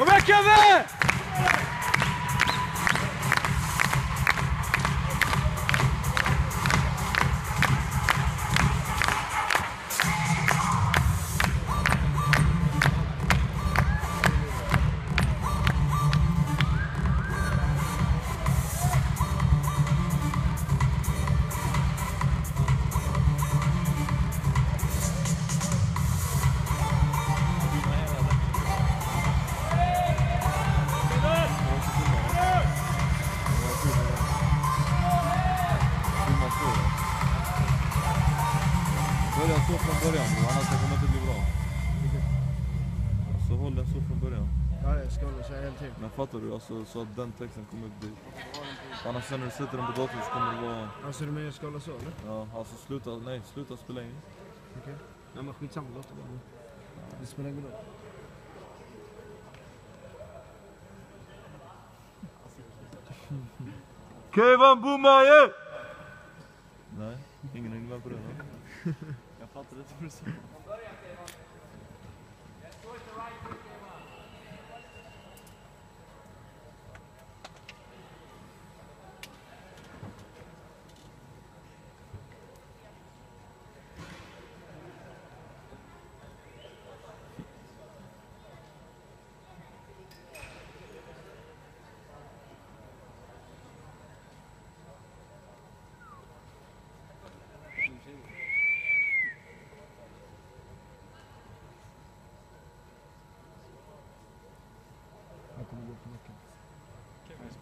Como é que é, velho? Börja så från början annars kommer det inte bli bra. Så håll den så från början. Ja, jag ska hålla sig hela tiden. Men fattar du? Alltså, så att den texten kommer dit. Annars sen när du sätter den på datorn så kommer det vara... Alltså du menar jag ska hålla så eller? Ja, alltså sluta, nej sluta spela in. Okej. Nej men skitsamma, låt det bara. Det spelar ingen roll. Kevin Bomaye! That's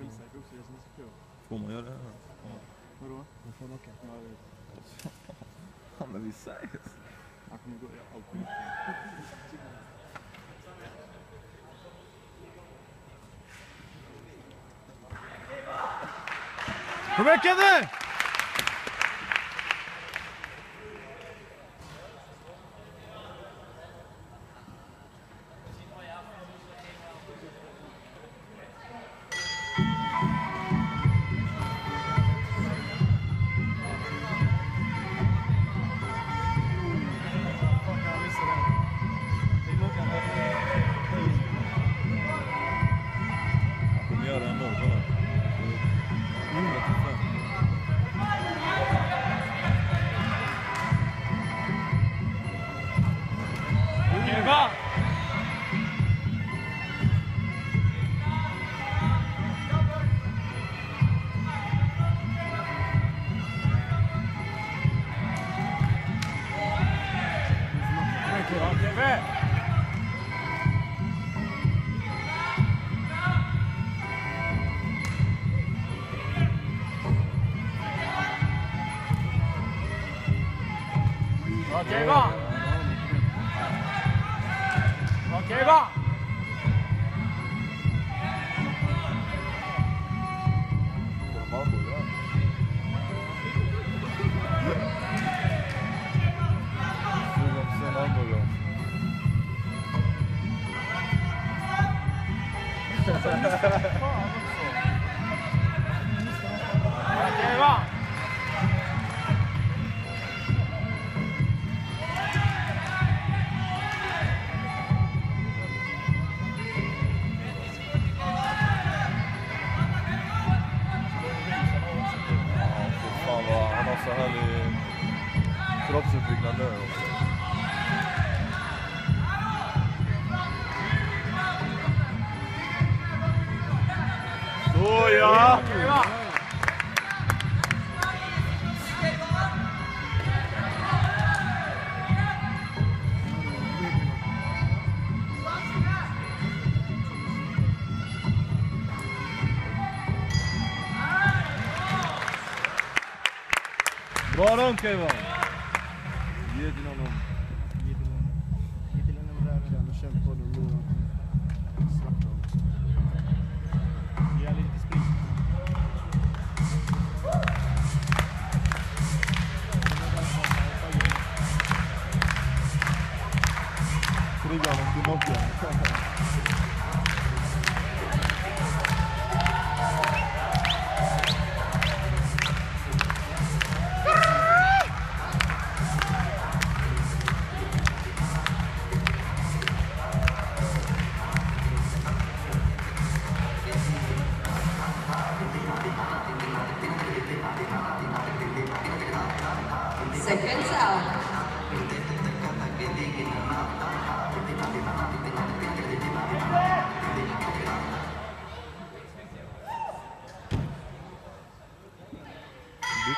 Det är så kul. Får man göra det här? Vadå? Jag får nyckeln. Ja, jag vet. Ja men vi säger Han kommer gå, jag allt. Kom igen Kevin! Coronque, mano.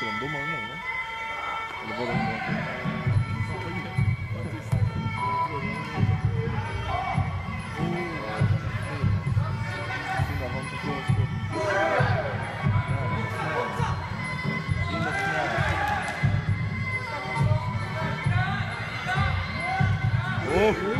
Drømdom har han Eller var det han Oh.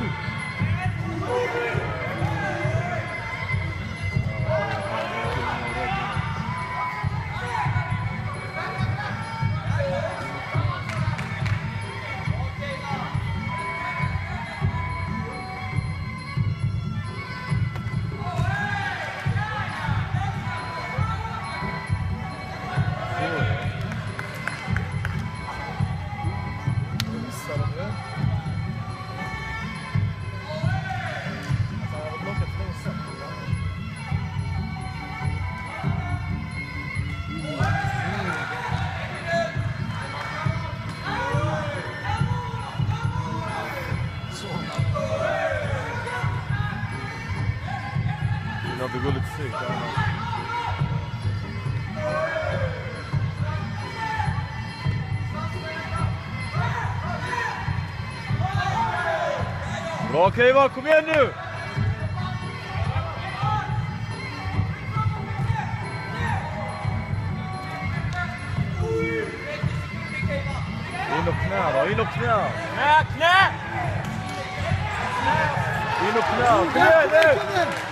Ja, det går lite segt. Bra Keiva, kom igen nu! In och knä då, in och knä! Knä, knä! In och knä, kom igen nu!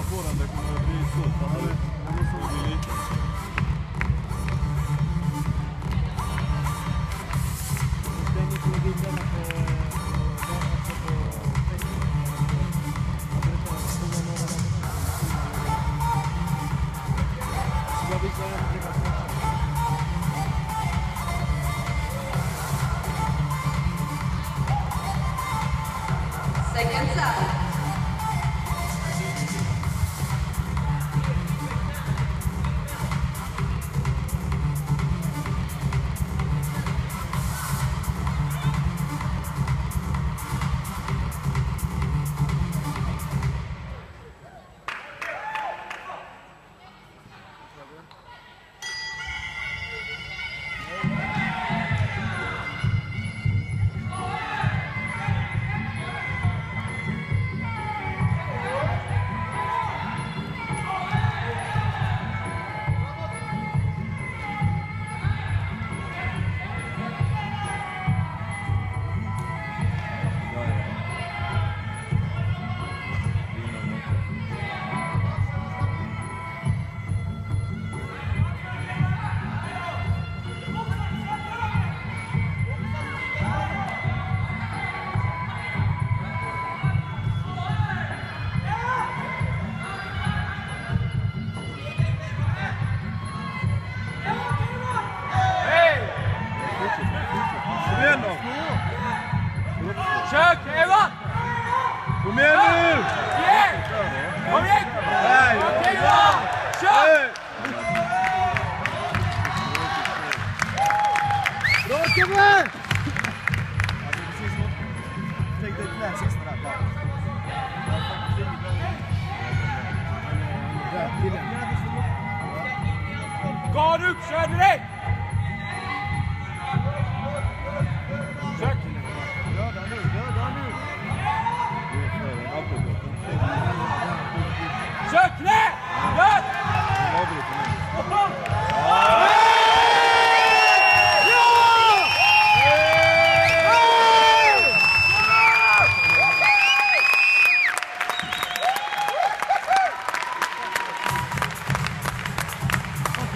светофора, так мы и тут. Фонарь, они создали.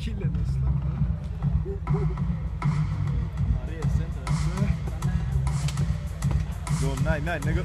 Kille nästan. Jo, nej, nej, nej.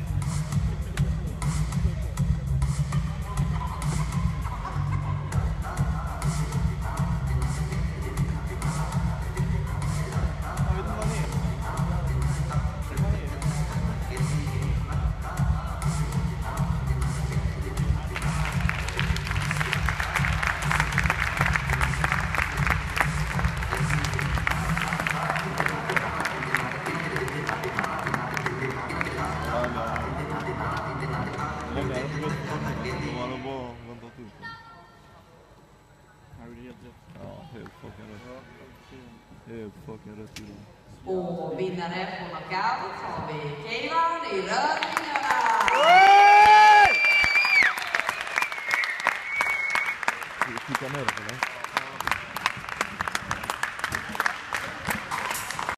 fucking reptile. Ó, mindenre fognak állni, szóval Kayla, Lila, Lila! Ki kamera, ne?